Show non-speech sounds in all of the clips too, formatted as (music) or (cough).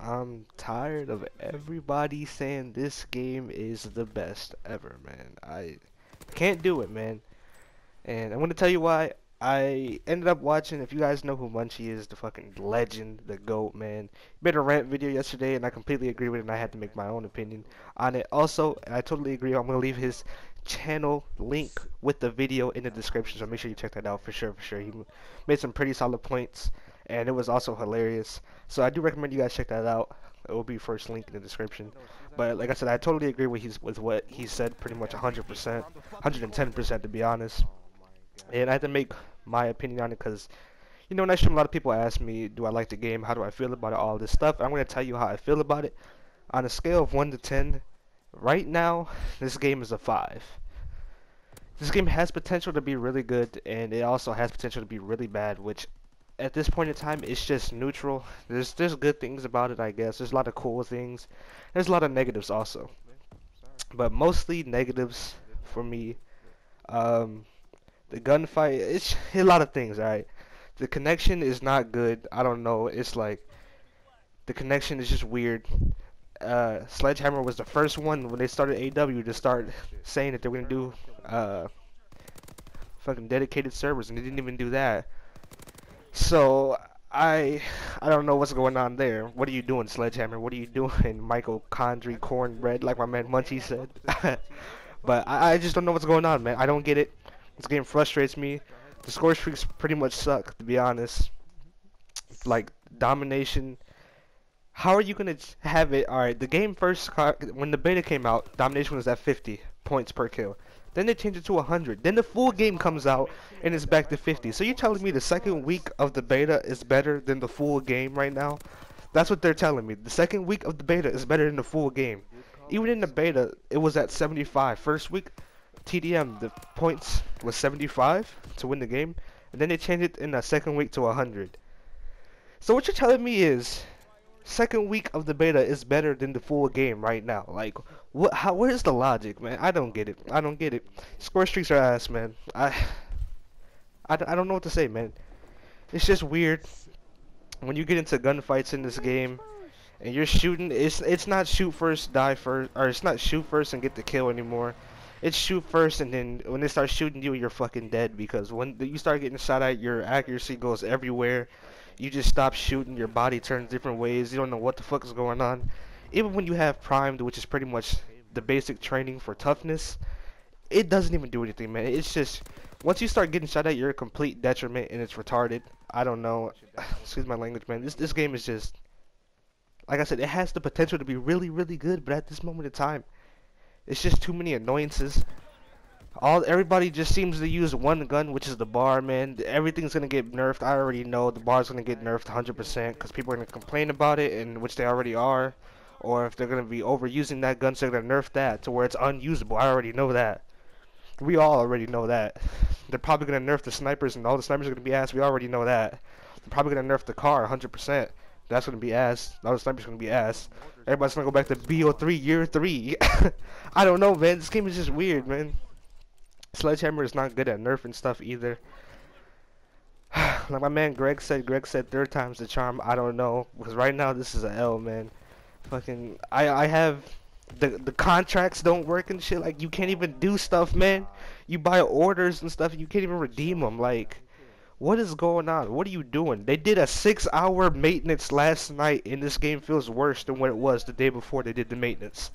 I'm tired of everybody saying this game is the best ever, man. I can't do it, man. And I'm gonna tell you why. I ended up watching, if you guys know who Munchie is, the fucking legend, the GOAT, man. He made a rant video yesterday, and I completely agree with it, and I had to make my own opinion on it. Also, I totally agree, I'm going to leave his channel link with the video in the description, so make sure you check that out for sure, for sure. He made some pretty solid points, and it was also hilarious. So I do recommend you guys check that out. It will be first link in the description. But like I said, I totally agree with, with what he said, pretty much 100%, 110% to be honest. And I had to make my opinion on it because, you know, I stream, a lot of people ask me, do I like the game? How do I feel about it? All this stuff. I'm going to tell you how I feel about it. On a scale of 1 to 10, right now, this game is a 5. This game has potential to be really good, and it also has potential to be really bad, which at this point in time, it's just neutral. There's there's good things about it, I guess. There's a lot of cool things. There's a lot of negatives also, but mostly negatives for me. Um, the gunfight, it's a lot of things, right? The connection is not good. I don't know. It's like the connection is just weird. Uh, Sledgehammer was the first one when they started AW to start saying that they were gonna do uh, fucking dedicated servers, and they didn't even do that. So I I don't know what's going on there. What are you doing, Sledgehammer? What are you doing, (laughs) Michael Condrey Cornbread, like my man Munchie said? (laughs) but I, I just don't know what's going on, man. I don't get it. This game frustrates me. The score streaks pretty much suck, to be honest. Like, domination. How are you going to have it? Alright, the game first, when the beta came out, domination was at 50 points per kill. Then they change it to 100. Then the full game comes out and it's back to 50. So you're telling me the second week of the beta is better than the full game right now? That's what they're telling me. The second week of the beta is better than the full game. Even in the beta, it was at 75. First week, TDM, the points was 75 to win the game, and then they changed it in the second week to 100. So what you're telling me is, second week of the beta is better than the full game right now. Like, what? How? Where's the logic, man? I don't get it. I don't get it. Score streaks are ass, man. I, I, I don't know what to say, man. It's just weird when you get into gunfights in this game and you're shooting. It's it's not shoot first, die first, or it's not shoot first and get the kill anymore it's shoot first, and then when they start shooting you, you're fucking dead because when you start getting shot at, your accuracy goes everywhere. You just stop shooting, your body turns different ways. You don't know what the fuck is going on. Even when you have primed, which is pretty much the basic training for toughness, it doesn't even do anything, man. It's just once you start getting shot at, you're a complete detriment, and it's retarded. I don't know. (sighs) Excuse my language, man. This this game is just like I said, it has the potential to be really, really good, but at this moment in time, it's just too many annoyances. All everybody just seems to use one gun, which is the bar, man. Everything's gonna get nerfed. I already know the bar's gonna get nerfed 100% because people are gonna complain about it, and which they already are. Or if they're gonna be overusing that gun, so they're gonna nerf that to where it's unusable. I already know that. We all already know that. They're probably gonna nerf the snipers, and all the snipers are gonna be ass. We already know that. They're probably gonna nerf the Kar 100%. That's gonna be ass. All the snipers gonna be ass. Everybody's gonna go back to BO3 year three. (laughs) I don't know, man. This game is just weird, man. Sledgehammer is not good at nerfing stuff either. (sighs) like my man Greg said, Greg said third time's the charm. I don't know because right now this is a L, man. Fucking, I I have the the contracts don't work and shit. Like you can't even do stuff, man. You buy orders and stuff, and you can't even redeem them. Like what is going on? What are you doing? They did a six hour maintenance last night and this game feels worse than what it was the day before they did the maintenance.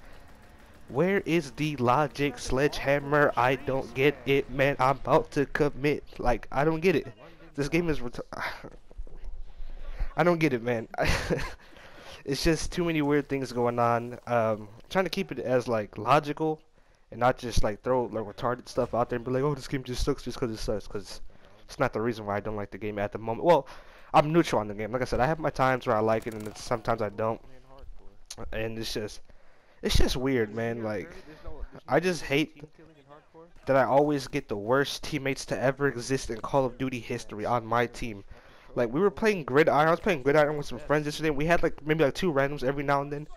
Where is the logic, Sledgehammer? I don't get it, man. I'm about to commit. Like, I don't get it. This game is... (sighs) I don't get it, man. (laughs) it's just too many weird things going on. Um, trying to keep it as, like, logical and not just, like, throw, like, retarded stuff out there and be like, oh, this game just sucks just because it sucks. Because it's not the reason why I don't like the game at the moment. Well, I'm neutral on the game. Like I said, I have my times where I like it, and sometimes I don't. And it's just, it's just weird, man. Like, I just hate that I always get the worst teammates to ever exist in Call of Duty history on my team. Like, we were playing Gridiron. I was playing Gridiron with some friends yesterday. We had, like, maybe, like, two randoms every now and then.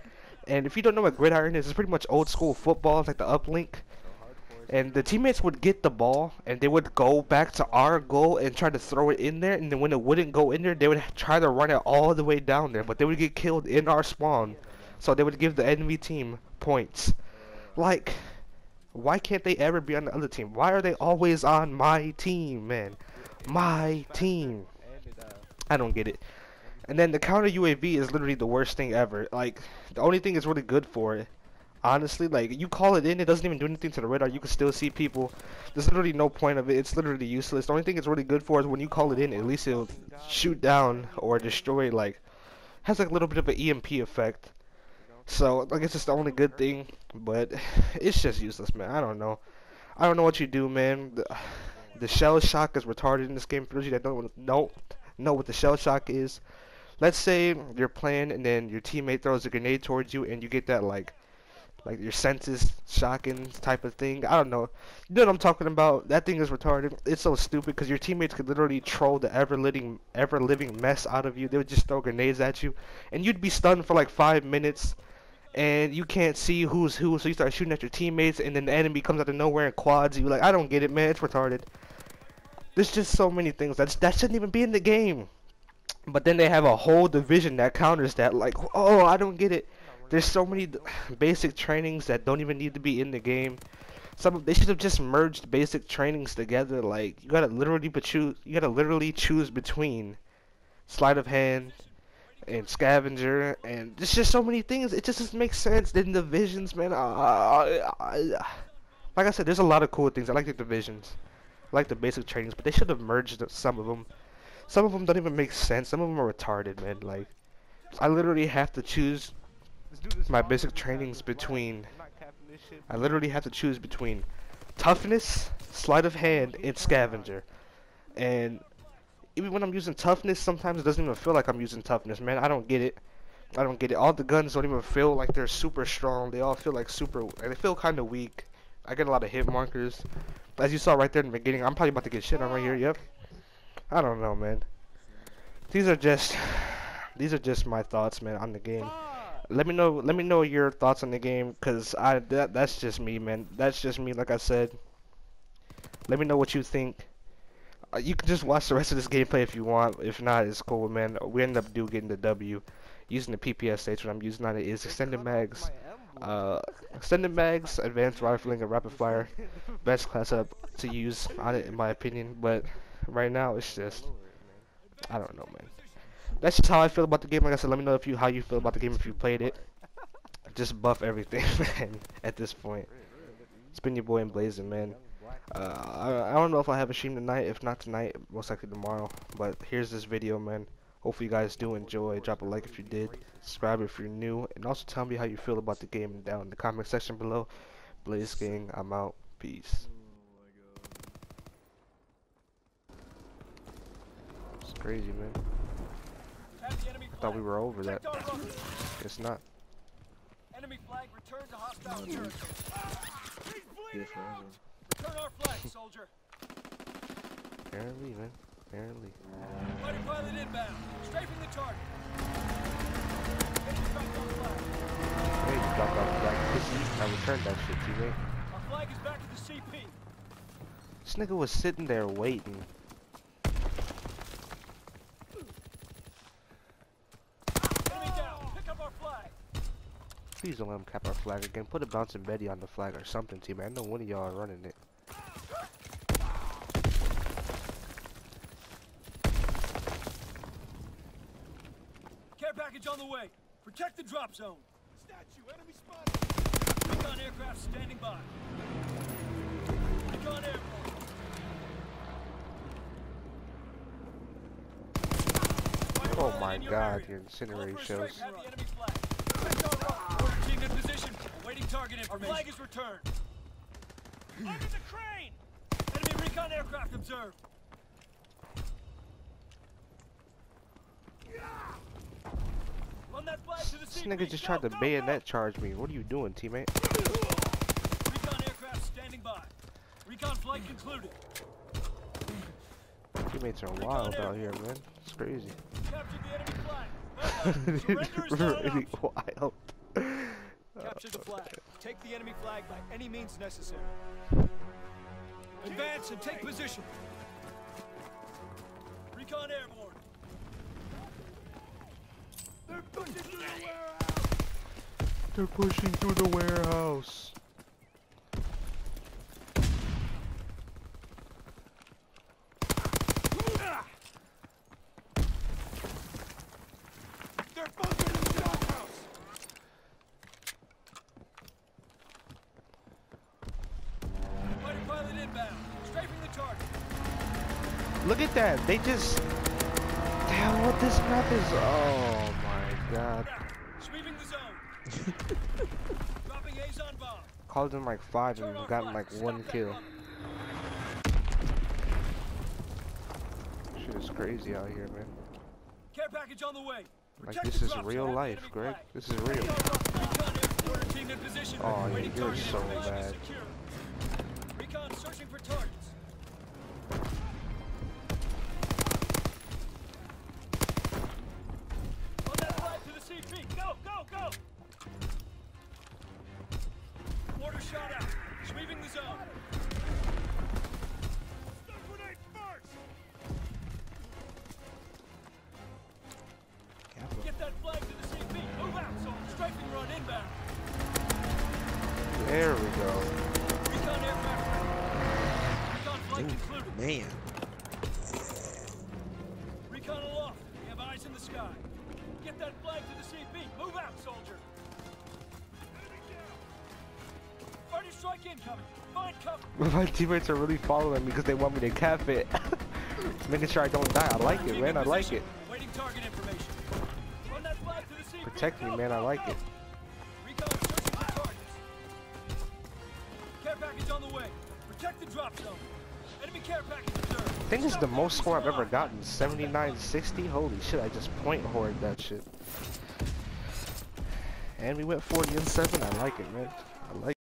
And if you don't know what Gridiron is, it's pretty much old school football. It's like the uplink and the teammates would get the ball and they would go back to our goal and try to throw it in there and then when it wouldn't go in there they would try to run it all the way down there but they would get killed in our spawn so they would give the enemy team points. Like why can't they ever be on the other team? Why are they always on my team man? My team. I don't get it. And then the counter UAV is literally the worst thing ever. Like the only thing it's really good for honestly like you call it in it doesn't even do anything to the radar. You can still see people. There's literally no point of it. It's literally useless. The only thing it's really good for is when you call it in at least it'll shoot down or destroy like has like a little bit of an EMP effect so I guess it's the only good thing but (sighs) it's just useless man I don't know I don't know what you do man the, (sighs) the shell shock is retarded in this game for those of you that don't, don't know what the shell shock is let's say you're playing and then your teammate throws a grenade towards you and you get that like like your senses shocking type of thing. I don't know. You know what I'm talking about? That thing is retarded. It's so stupid because your teammates could literally troll the ever living ever living mess out of you. They would just throw grenades at you, and you'd be stunned for like five minutes, and you can't see who's who. So you start shooting at your teammates, and then the enemy comes out of nowhere and quads you. Like I don't get it, man. It's retarded. There's just so many things that's that shouldn't even be in the game. But then they have a whole division that counters that. Like, oh, I don't get it. There's so many (sighs) basic trainings that don't even need to be in the game. Some of they should have just merged basic trainings together. Like you gotta literally choose. You gotta literally choose between sleight of hand and scavenger, and there's just so many things. It just doesn't make sense. Then the divisions, man. Uh, like I said, there's a lot of cool things. I like the divisions. I like the basic trainings, but they should have merged some of them. Some of them don't even make sense. Some of them are retarded, man. Like I literally have to choose my basic trainings between I literally have to choose between toughness, sleight of hand, and scavenger. And even when I'm using toughness, sometimes it doesn't even feel like I'm using toughness, man. I don't get it. I don't get it. All the guns don't even feel like they're super strong. They all feel like super, they feel kind of weak. I get a lot of hit markers. As you saw right there in the beginning, I'm probably about to get shit on right here. Yep. I don't know, man. These are just, (sighs) these are just my thoughts, man, on the game let me know let me know your thoughts on the game because i that, that's just me man that's just me like i said let me know what you think you can just watch the rest of this gameplay if you want if not it's cool man we end up do getting the w using the ppsh what i'm using on it is extended mags uh extended mags advanced rifling and rapid fire best class up to use on it in my opinion but right now it's just i don't know man that's just how I feel about the game. Like I said, let me know if you how you feel about the game if you played it. Just buff everything, (laughs) man. At this point, it's been your boy Emblazing, man. Uh, I, I don't know if I have a stream tonight. If not tonight, most likely tomorrow. But here's this video, man. Hopefully you guys do enjoy. Drop a like if you did. Subscribe if you're new. And also tell me how you feel about the game down in the comment section below. Blaze Gang, I'm out. Peace. It's crazy, man I thought we were over that. It's not. Enemy flag return to hostile territory. Return our flag, (laughs) soldier. Apparently, man. Apparently. Fighter pilot inbound. Strafing the target. Hey, you dropped off the flag. I returned that shit, teammate. Our flag is back to the CP. This nigga was sitting there waiting. Please don't let him cap our flag again. Put a bouncing Betty on the flag or something, team. I know one of y'all are running it. Care package on the way. Protect the drop zone. Statue, enemy spotted. Recon aircraft standing by. Recon airborne. Oh my god, your incendiary shows. target information. Our flag is returned. Under the crane! Enemy recon aircraft observed. Run that flag to the This nigga just tried to bayonet charge me. What are you doing, teammate? Recon aircraft standing by. Recon flight concluded. Teammates are wild out here, man. It's crazy. Captured the enemy flag. (laughs) really wild. Capture the oh, flag. Take the enemy flag by any means necessary. Advance and take position. Recon airborne. They're pushing through the warehouse. They're pushing through the warehouse. They're bunkered in the doghouse. Fighter pilot inbound. Strafing the target. Look at that. They just. Damn, what this map is. Oh my god. Sweeping the zone. Dropping Azon bomb. Called him like five and got flag. like one kill. Shit is crazy out here, man. Care package on the way. Like this is real life, Greg. This is real. Recon air team in position. Oh, yeah, you're so bad. Recon searching for targets. Sweeping the zone. Stun grenade first! Get that flag to the CP. Move out, soldier. Strafing run inbound. There we go. Recon aircraft. Recon flight concluded. Man. Recon aloft. We have eyes in the sky. Get that flag to the CP. Move out, soldier. (laughs) My teammates are really following me because they want me to cap it. (laughs) Making sure I don't die. I like it, man. I like it. Waiting target information. Run that flag to the CP. Protect me, man. I like it. Recon searching for targets. Care package on the way. Protect the drop zone. Enemy care package observed. I think this is the most score I've ever gotten. 79-60. Holy shit, I just point hoard that shit. And we went 40 and 7. I like it, man. I like